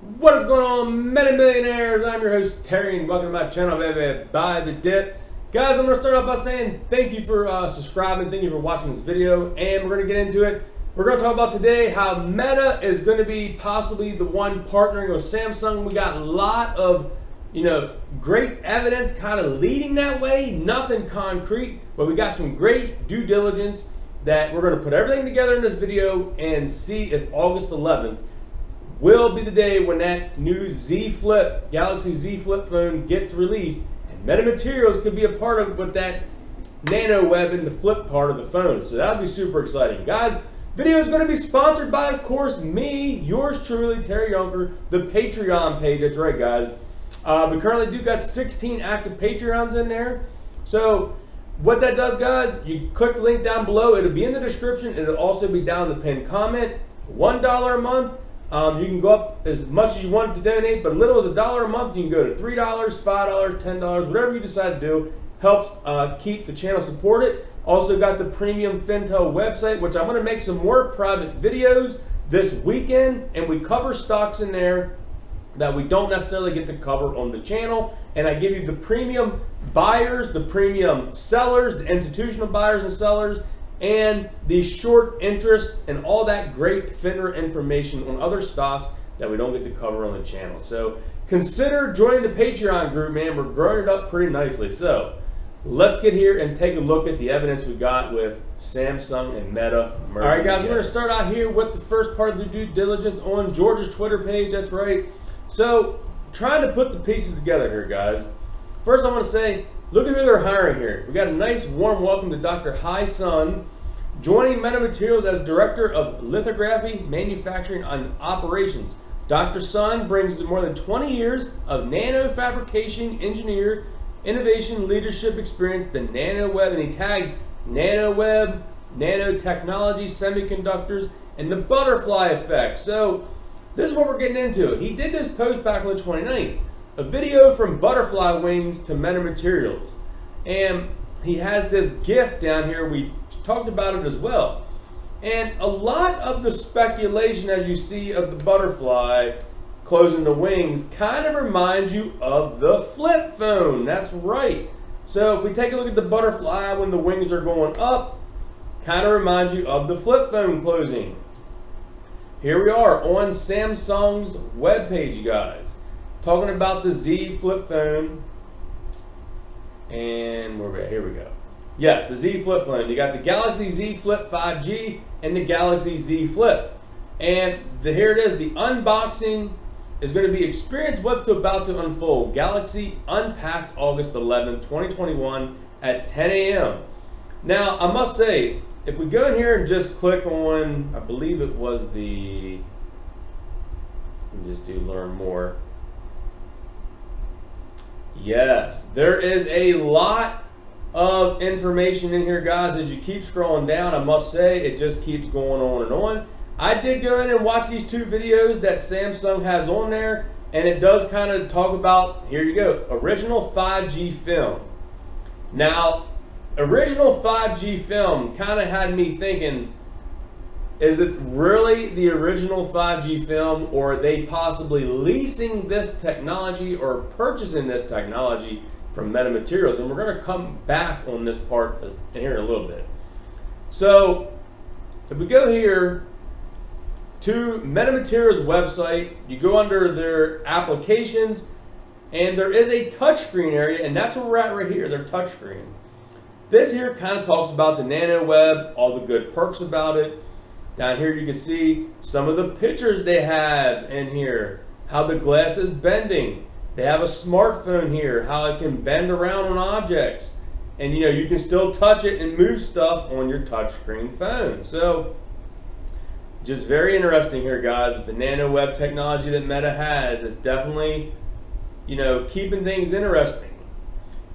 What is going on, Meta Millionaires? I'm your host, Terry, and welcome to my channel, baby, Buy the Dip. Guys, I'm going to start off by saying thank you for uh, subscribing, thank you for watching this video, and we're going to get into it. We're going to talk about today how Meta is going to be possibly the one partnering with Samsung. We got a lot of, you know, great evidence kind of leading that way, nothing concrete, but we got some great due diligence that we're going to put everything together in this video and see if August 11th will be the day when that new Z Flip, Galaxy Z Flip phone gets released and metamaterials could be a part of it with that nano web in the flip part of the phone. So that'll be super exciting. Guys, video is going to be sponsored by, of course, me, yours truly, Terry Younker, the Patreon page. That's right, guys. Uh, we currently do got 16 active Patreons in there. So what that does, guys, you click the link down below. It'll be in the description. It'll also be down in the pinned comment. $1 a month. Um, you can go up as much as you want to donate, but little as a dollar a month, you can go to $3, $5, $10, whatever you decide to do. Helps uh, keep the channel supported. Also got the premium Fintel website, which I'm going to make some more private videos this weekend, and we cover stocks in there that we don't necessarily get to cover on the channel. And I give you the premium buyers, the premium sellers, the institutional buyers and sellers, and the short interest and all that great FINRA information on other stocks that we don't get to cover on the channel. So consider joining the Patreon group, man. We're growing it up pretty nicely. So let's get here and take a look at the evidence we got with Samsung and Meta. All right, guys, we're going to start out here with the first part of the due diligence on George's Twitter page. That's right. So trying to put the pieces together here, guys. First, I want to say Look at who they're hiring here. We got a nice warm welcome to Dr. Hai Sun, joining Metamaterials as Director of Lithography, Manufacturing, and Operations. Dr. Sun brings more than 20 years of nano fabrication engineer innovation leadership experience, the NanoWeb, and he tags NanoWeb, nanotechnology, semiconductors, and the butterfly effect. So this is what we're getting into. He did this post back on the 29th a video from Butterfly Wings to Meta Materials. And he has this gift down here. We talked about it as well. And a lot of the speculation, as you see, of the butterfly closing the wings kind of reminds you of the flip phone. That's right. So if we take a look at the butterfly when the wings are going up, kind of reminds you of the flip phone closing. Here we are on Samsung's webpage, guys talking about the Z flip phone. And where we at? Here we go. Yes, the Z flip phone. You got the Galaxy Z Flip 5G and the Galaxy Z Flip. And the, here it is. The unboxing is going to be experience what's about to unfold. Galaxy Unpacked August 11, 2021 at 10 a.m. Now, I must say, if we go in here and just click on, I believe it was the, just do learn more. Yes, there is a lot of information in here, guys. As you keep scrolling down, I must say, it just keeps going on and on. I did go in and watch these two videos that Samsung has on there, and it does kind of talk about, here you go, original 5G film. Now, original 5G film kind of had me thinking, is it really the original 5G film, or are they possibly leasing this technology or purchasing this technology from Metamaterials? And we're going to come back on this part here in a little bit. So, if we go here to Metamaterials website, you go under their applications, and there is a touchscreen area, and that's where we're at right here, their touchscreen. This here kind of talks about the nano web, all the good perks about it down here you can see some of the pictures they have in here, how the glass is bending. They have a smartphone here, how it can bend around on objects. And you know, you can still touch it and move stuff on your touchscreen phone. So, just very interesting here, guys, with the nano web technology that Meta has. It's definitely, you know, keeping things interesting.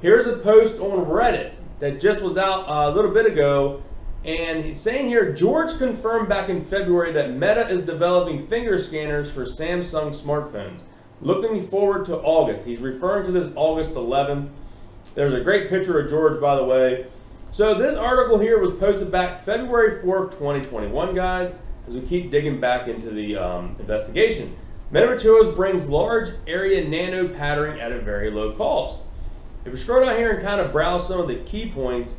Here's a post on Reddit that just was out a little bit ago and he's saying here, George confirmed back in February that Meta is developing finger scanners for Samsung smartphones. Looking forward to August. He's referring to this August 11th. There's a great picture of George, by the way. So this article here was posted back February 4th, 2021, guys, as we keep digging back into the um, investigation. Metamaterials brings large area nano patterning at a very low cost. If you scroll down here and kind of browse some of the key points,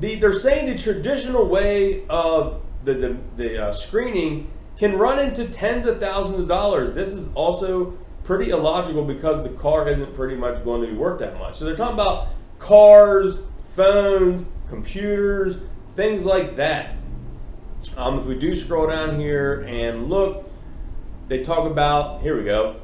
the, they're saying the traditional way of the, the, the uh, screening can run into tens of thousands of dollars. This is also pretty illogical because the car isn't pretty much going to be worth that much. So they're talking about cars, phones, computers, things like that. Um, if we do scroll down here and look, they talk about, here we go,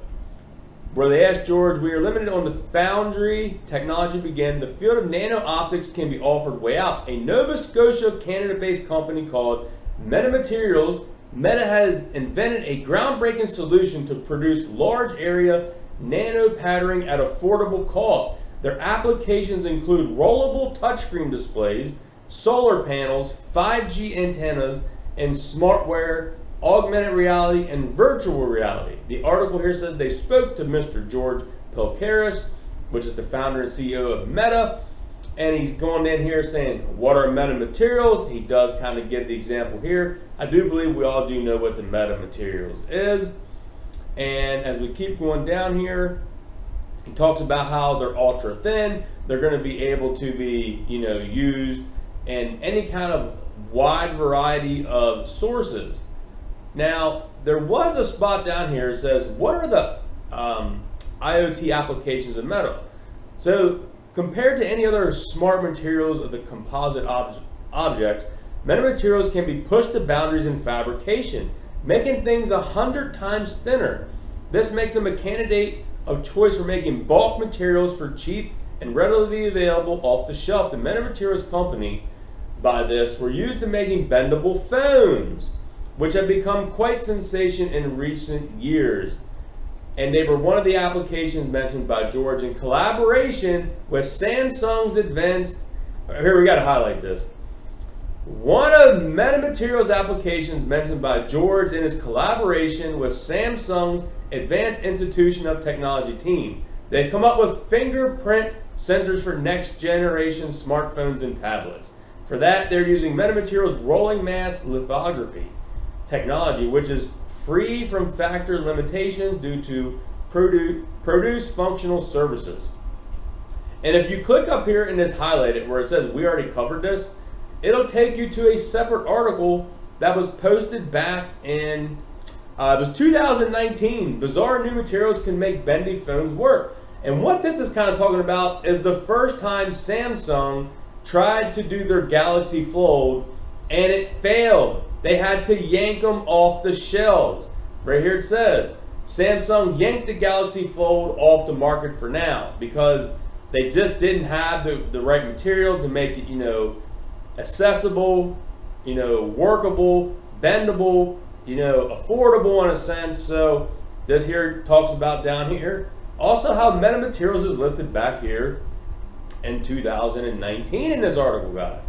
where they asked George, we are limited on the foundry technology begin. The field of nano optics can be offered way out. A Nova Scotia, Canada-based company called Metamaterials, Meta has invented a groundbreaking solution to produce large area nano patterning at affordable cost. Their applications include rollable touchscreen displays, solar panels, 5G antennas, and smartware, augmented reality, and virtual reality. The article here says they spoke to Mr. George Palikaras, which is the founder and CEO of Meta, and he's going in here saying, what are meta materials? He does kind of give the example here. I do believe we all do know what the meta materials is. And as we keep going down here, he talks about how they're ultra thin. They're going to be able to be, you know, used in any kind of wide variety of sources. Now, there was a spot down here that says, what are the um, IoT applications of metal? So compared to any other smart materials of the composite ob objects, metamaterials can be pushed to boundaries in fabrication, making things a hundred times thinner. This makes them a candidate of choice for making bulk materials for cheap and readily available off the shelf. The Metamaterials company, by this, were used in making bendable phones, which have become quite sensation in recent years. And they were one of the applications mentioned by George in collaboration with Samsung's advanced, here we gotta highlight this. One of metamaterials applications mentioned by George in his collaboration with Samsung's Advanced Institution of Technology team. They come up with fingerprint sensors for next generation smartphones and tablets. For that, they're using metamaterials rolling mass lithography technology, which is free from factor limitations due to produce, produce functional services. And if you click up here and it's highlighted where it says we already covered this, it'll take you to a separate article that was posted back in uh, it was 2019. Bizarre new materials can make bendy phones work. And what this is kind of talking about is the first time Samsung tried to do their Galaxy Fold and it failed. They had to yank them off the shelves. Right here it says, Samsung yanked the Galaxy Fold off the market for now because they just didn't have the, the right material to make it, you know, accessible, you know, workable, bendable, you know, affordable in a sense. So this here talks about down here. Also how metamaterials is listed back here in 2019 in this article guide.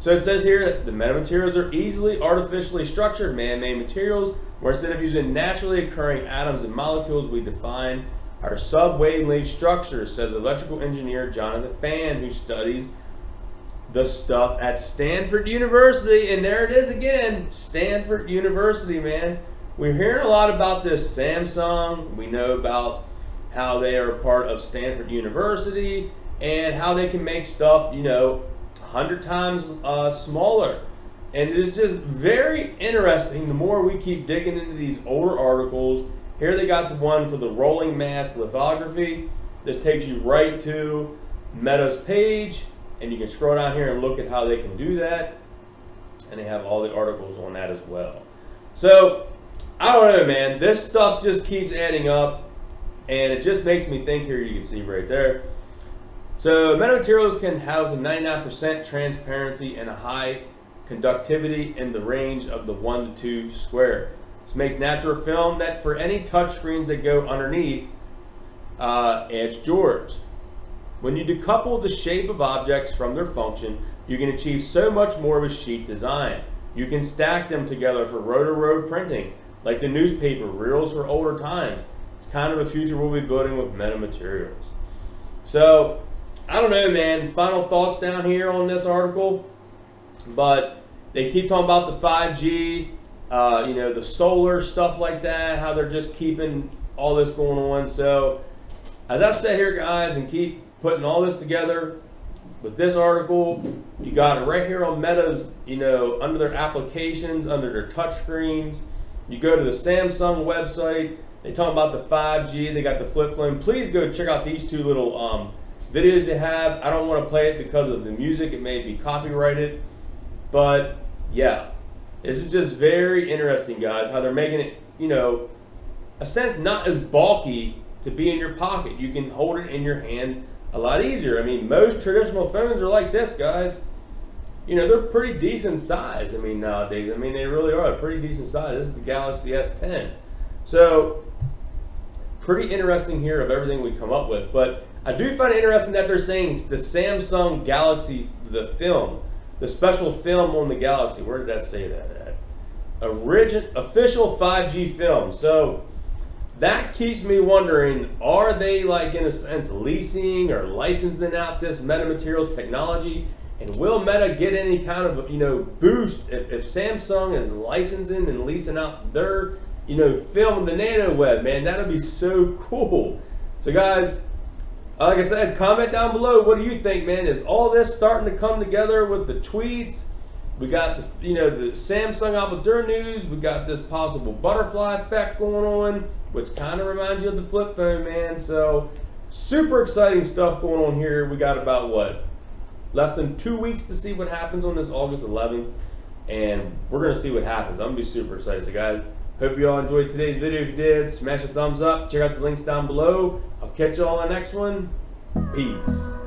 So it says here that the metamaterials are easily artificially structured man-made materials where instead of using naturally occurring atoms and molecules, we define our sub-wavelength structures, says electrical engineer Jonathan Fan, who studies the stuff at Stanford University. And there it is again, Stanford University, man. We're hearing a lot about this Samsung. We know about how they are part of Stanford University and how they can make stuff, you know, 100 times uh, smaller. And it's just very interesting the more we keep digging into these older articles. Here they got the one for the rolling mass lithography. This takes you right to Meta's page and you can scroll down here and look at how they can do that. And they have all the articles on that as well. So, I don't know, man. This stuff just keeps adding up. And it just makes me think here, you can see right there. So metamaterials can have the 99% transparency and a high conductivity in the range of the 1 to 2 square. This makes natural film that for any touch screens that go underneath uh, Edge George. When you decouple the shape of objects from their function, you can achieve so much more with sheet design. You can stack them together for roto-road printing, like the newspaper reels for older times. It's kind of a future we'll be building with metamaterials. So I don't know, man. Final thoughts down here on this article, but they keep talking about the 5G, uh, you know, the solar stuff like that. How they're just keeping all this going on. So, as I sit here, guys, and keep putting all this together with this article, you got it right here on Meta's, you know, under their applications, under their touchscreens. You go to the Samsung website. They talk about the 5G. They got the flip phone. Please go check out these two little um, videos they have. I don't want to play it because of the music. It may be copyrighted. But yeah, this is just very interesting, guys, how they're making it, you know, a sense not as bulky to be in your pocket. You can hold it in your hand a lot easier. I mean, most traditional phones are like this, guys. You know, they're pretty decent size. I mean, nowadays, I mean, they really are a pretty decent size. This is the Galaxy S10. So, pretty interesting here of everything we come up with. But I do find it interesting that they're saying the Samsung Galaxy, the film, the special film on the Galaxy. Where did that say that at? Origin, official 5G film. So, that keeps me wondering are they like in a sense leasing or licensing out this metamaterials technology and will meta get any kind of you know boost if, if samsung is licensing and leasing out their you know film the nano web man That'll be so cool so guys like i said comment down below what do you think man is all this starting to come together with the tweets we got the you know the samsung their news we got this possible butterfly effect going on which kind of reminds you of the flip phone, man. So super exciting stuff going on here. We got about what? Less than two weeks to see what happens on this August 11th. And we're going to see what happens. I'm going to be super excited. So guys, hope you all enjoyed today's video. If you did, smash a thumbs up. Check out the links down below. I'll catch you all on the next one. Peace.